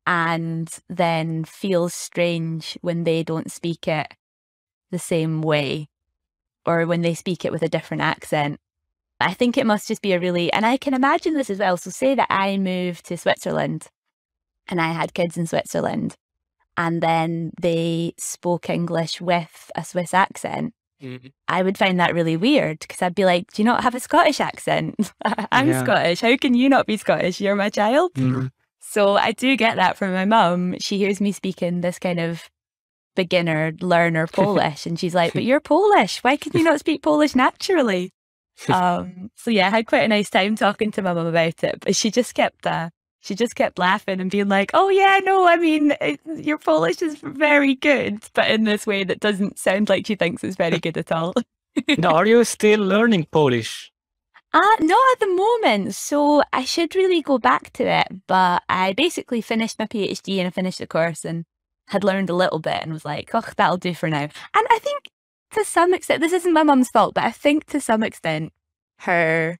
and then feels strange when they don't speak it the same way or when they speak it with a different accent. I think it must just be a really, and I can imagine this as well. So, say that I moved to Switzerland and I had kids in Switzerland and then they spoke English with a Swiss accent, mm-hmm. I would find that really weird because I'd be like, Do you not have a Scottish accent? I'm yeah. Scottish. How can you not be Scottish? You're my child. Mm-hmm. So I do get that from my mum. She hears me speaking this kind of beginner learner Polish and she's like, But you're Polish. Why can you not speak Polish naturally? um, so yeah, I had quite a nice time talking to my mum about it, but she just kept uh, she just kept laughing and being like, "Oh yeah, no, I mean, it, your Polish is very good, but in this way that doesn't sound like she thinks it's very good at all." now, are you still learning Polish? Uh, not at the moment. So I should really go back to it. But I basically finished my PhD and I finished the course and had learned a little bit and was like, oh, that'll do for now. And I think to some extent, this isn't my mum's fault, but I think to some extent, her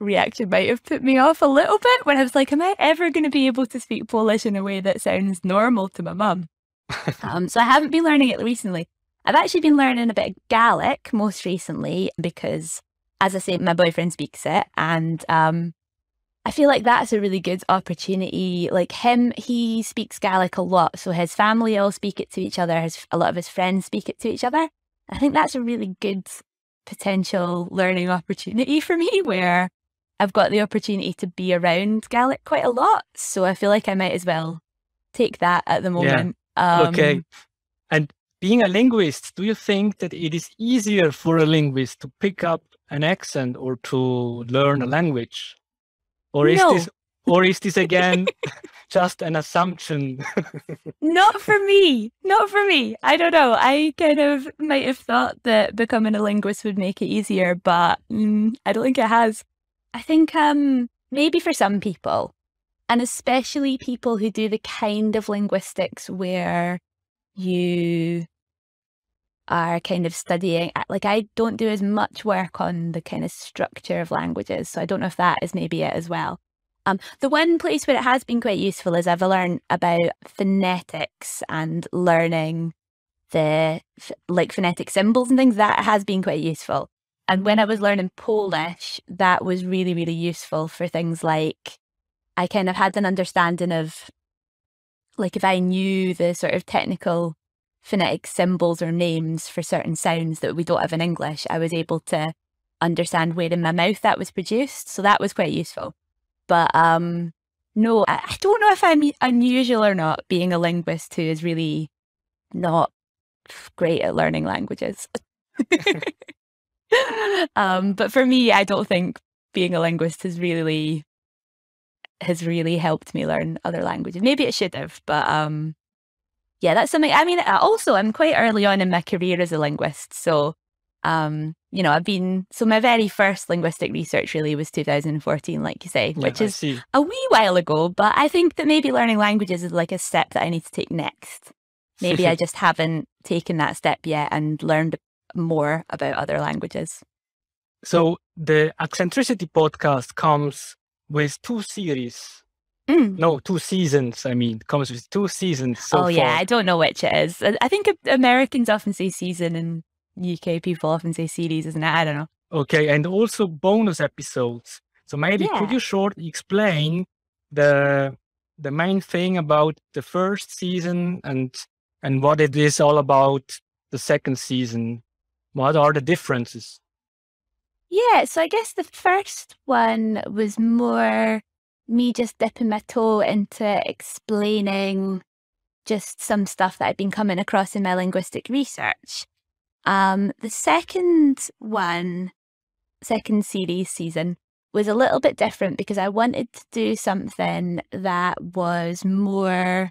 reaction might have put me off a little bit when I was like, am I ever going to be able to speak Polish in a way that sounds normal to my mum? um, so I haven't been learning it recently. I've actually been learning a bit of Gaelic most recently because, as I say, my boyfriend speaks it. And um, I feel like that's a really good opportunity. Like him, he speaks Gaelic a lot. So his family all speak it to each other. His, a lot of his friends speak it to each other. I think that's a really good potential learning opportunity for me where I've got the opportunity to be around Gaelic quite a lot. So I feel like I might as well take that at the moment. Yeah. Um, okay. And being a linguist, do you think that it is easier for a linguist to pick up an accent or to learn a language? Or is no. this or is this again just an assumption? Not for me. Not for me. I don't know. I kind of might have thought that becoming a linguist would make it easier, but mm, I don't think it has. I think um, maybe for some people, and especially people who do the kind of linguistics where you are kind of studying like I don't do as much work on the kind of structure of languages so I don't know if that is maybe it as well. Um, the one place where it has been quite useful is I've learned about phonetics and learning the like phonetic symbols and things. That has been quite useful and when I was learning Polish that was really really useful for things like I kind of had an understanding of like if I knew the sort of technical phonetic symbols or names for certain sounds that we don't have in English, I was able to understand where in my mouth that was produced. So that was quite useful. But um, no, I, I don't know if I'm unusual or not being a linguist who is really not great at learning languages. um, but for me, I don't think being a linguist has really has really helped me learn other languages. Maybe it should have, but um, yeah, that's something. I mean, also, I'm quite early on in my career as a linguist. So, um, you know, I've been, so my very first linguistic research really was 2014, like you say, which yeah, is a wee while ago. But I think that maybe learning languages is like a step that I need to take next. Maybe I just haven't taken that step yet and learned more about other languages. So, the Accentricity podcast comes with two series Mm. No, two seasons. I mean, comes with two seasons. So oh far. yeah, I don't know which it is. I think Americans often say season, and UK people often say series, isn't it? I don't know. Okay, and also bonus episodes. So maybe yeah. could you short explain the the main thing about the first season and and what it is all about the second season? What are the differences? Yeah, so I guess the first one was more me just dipping my toe into explaining just some stuff that I'd been coming across in my linguistic research. Um, the second one, second series season, was a little bit different because I wanted to do something that was more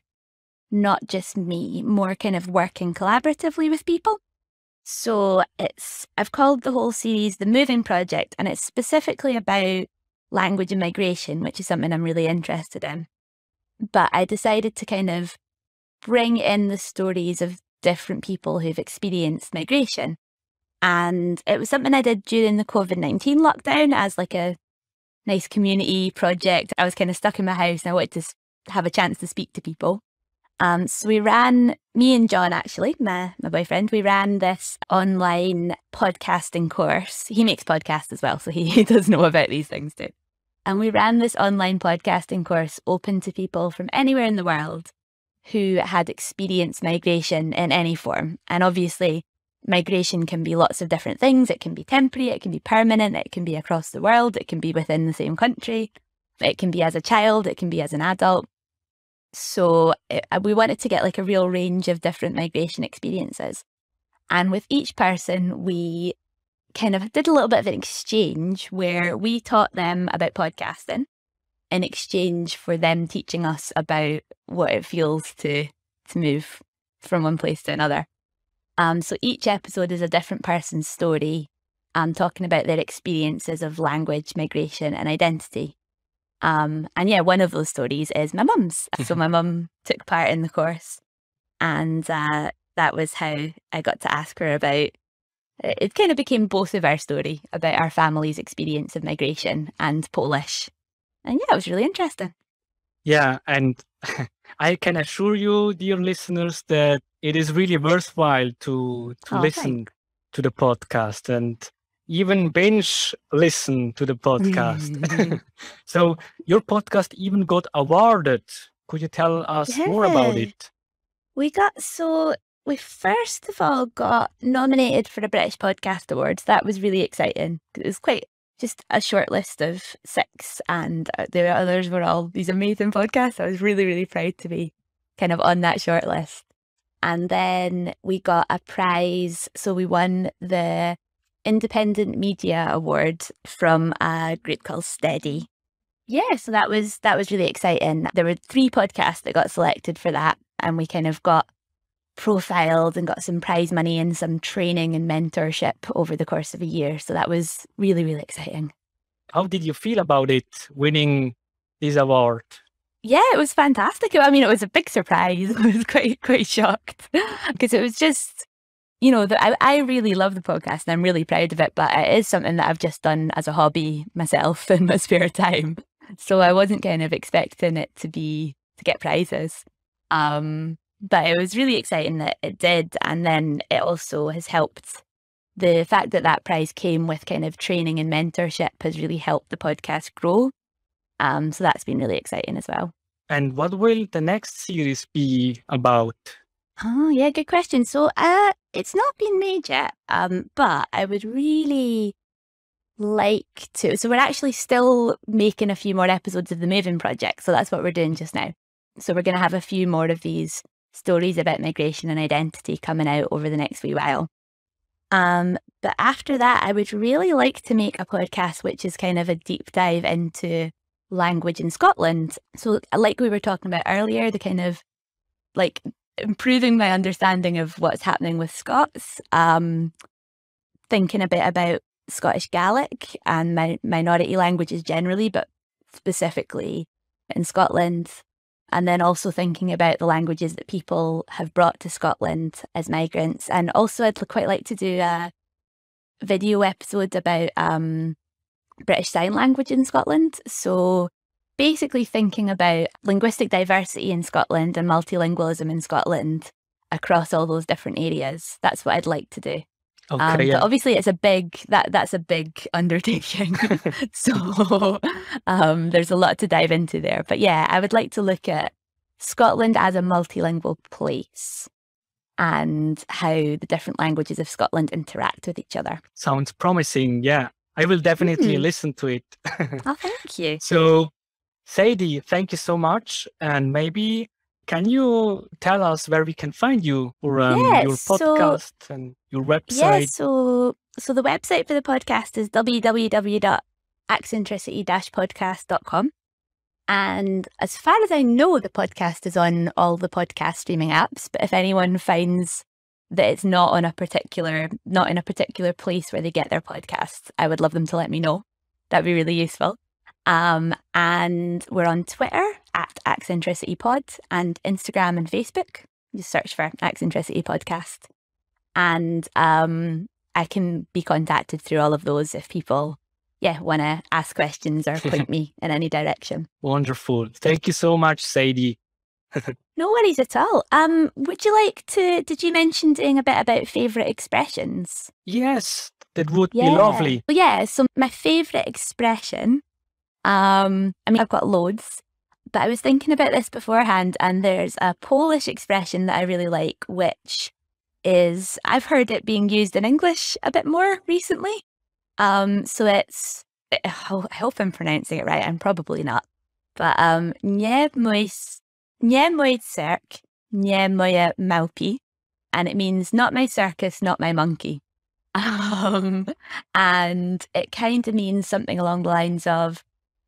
not just me, more kind of working collaboratively with people. So it's I've called the whole series the Moving Project, and it's specifically about language and migration, which is something I'm really interested in. But I decided to kind of bring in the stories of different people who've experienced migration. And it was something I did during the COVID 19 lockdown as like a nice community project. I was kind of stuck in my house and I wanted to have a chance to speak to people. Um, so we ran, me and John actually, my, my boyfriend, we ran this online podcasting course. He makes podcasts as well, so he, he does know about these things too. And we ran this online podcasting course open to people from anywhere in the world who had experienced migration in any form. And obviously, migration can be lots of different things. It can be temporary, it can be permanent, it can be across the world, it can be within the same country, it can be as a child, it can be as an adult. So it, uh, we wanted to get like a real range of different migration experiences. And with each person, we kind of did a little bit of an exchange where we taught them about podcasting in exchange for them teaching us about what it feels to to move from one place to another. Um, so each episode is a different person's story, um, talking about their experiences of language, migration, and identity. Um, and yeah, one of those stories is my mum's. so my mum took part in the course, and uh, that was how I got to ask her about. It kind of became both of our story about our family's experience of migration and Polish, and yeah, it was really interesting. Yeah, and I can assure you, dear listeners, that it is really worthwhile to to Oh, listen thanks. to the podcast and even binge listen to the podcast. so your podcast even got awarded. Could you tell us more about it? We got so we first of all got nominated for a British Podcast Awards. That was really exciting. It was quite just a short list of six, and uh, the others were all these amazing podcasts. I was really, really proud to be kind of on that short list. And then we got a prize. So we won the Independent Media Award from a group called Steady. Yeah, so that was that was really exciting. There were three podcasts that got selected for that, and we kind of got profiled and got some prize money and some training and mentorship over the course of a year. So that was really, really exciting. How did you feel about it winning this award? Yeah, it was fantastic. I mean, it was a big surprise. I was quite quite shocked because it was just, you know, the, I I really love the podcast and I'm really proud of it. But it is something that I've just done as a hobby myself in my spare time. So I wasn't kind of expecting it to be to get prizes. Um, but it was really exciting that it did, and then it also has helped. The fact that that prize came with kind of training and mentorship has really helped the podcast grow. Um, so that's been really exciting as well. And what will the next series be about? Oh, yeah, good question. So, uh, it's not been made yet, um, but I would really like to. So, we're actually still making a few more episodes of the Moving Project. So, that's what we're doing just now. So, we're going to have a few more of these stories about migration and identity coming out over the next wee while. Um, but after that, I would really like to make a podcast which is kind of a deep dive into language in Scotland. So, like we were talking about earlier, the kind of like improving my understanding of what's happening with Scots, um, thinking a bit about Scottish Gaelic and mi- minority languages generally, but specifically in Scotland. And then also thinking about the languages that people have brought to Scotland as migrants. And also, I'd quite like to do a video episode about um, British Sign Language in Scotland. So, basically, thinking about linguistic diversity in Scotland and multilingualism in Scotland across all those different areas. That's what I'd like to do. Okay, Um, yeah. Obviously, it's a big that that's a big undertaking. so um, there's a lot to dive into there. But yeah, I would like to look at Scotland as a multilingual place and how the different languages of Scotland interact with each other. Sounds promising. Yeah, I will definitely Mm. listen to it. Oh, thank you. so, Sadie, thank you so much. And maybe can you tell us where we can find you or um, Yeah, your so- podcast and your website? so so the website for the podcast is www.accentricity-podcast.com. And as far as I know, the podcast is on all the podcast streaming apps. But if anyone finds that it's not on a particular, not in a particular place where they get their podcasts, I would love them to let me know. That'd be really useful. Um, and we're on Twitter at Accentricity Pod and Instagram and Facebook. Just search for Accentricity Podcast. And um, I can be contacted through all of those if people, yeah, want to ask questions or point me in any direction. Wonderful. Thank you so much, Sadie. No worries at all. Um, would you like to? Did you mention doing a bit about favourite expressions? Yes, that would be lovely. Well, yeah. So my favourite expression, um, I mean, I've got loads, but I was thinking about this beforehand, and there's a Polish expression that I really like, which is I've heard it being used in English a bit more recently. Um, so it's I hope I'm pronouncing it right. I'm probably not, but um, nie mój, nie mój cyrk, nie moje małpy, and it means not my circus, not my monkey. Um, and it kind of means something along the lines of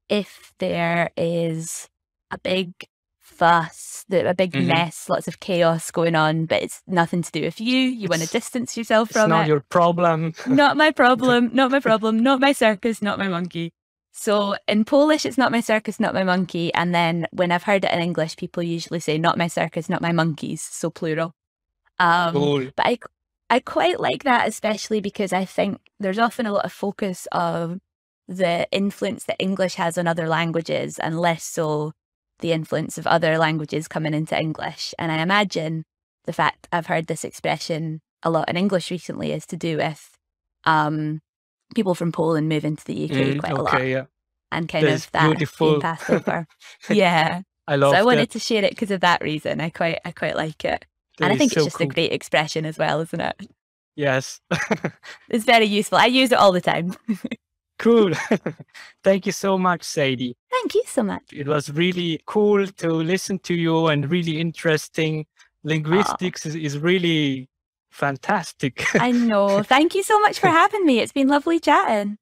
if there is a big fuss, a big Mhm. mess, lots of chaos going on, but it's nothing to do with you. You want to distance yourself from not it. Not your problem. not my problem, not my problem, not my circus, not my monkey. So in Polish, it's not my circus, not my monkey. And then when I've heard it in English, people usually say not my circus, not my monkeys, so plural. Um, cool. but I, I quite like that, especially because I think there's often a lot of focus of the influence that English has on other languages and less so the influence of other languages coming into English. And I imagine the fact I've heard this expression a lot in English recently is to do with um, people from Poland moving to the UK Mm, quite a lot yeah. and kind That's of that beautiful. being passed over. yeah. I love so I wanted that. to share it because of that reason. I quite I quite like it. That and I think so it's just cool. a great expression as well, isn't it? Yes. It's very useful. I use it all the time. cool. Thank you so much, Sadie. Thank you so much. It was really cool to listen to you and really interesting. Linguistics is, is really fantastic. I know. Thank you so much for having me. It's been lovely chatting.